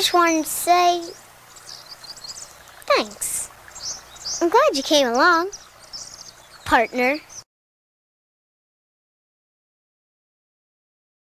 Just wanted to say thanks. I'm glad you came along, partner.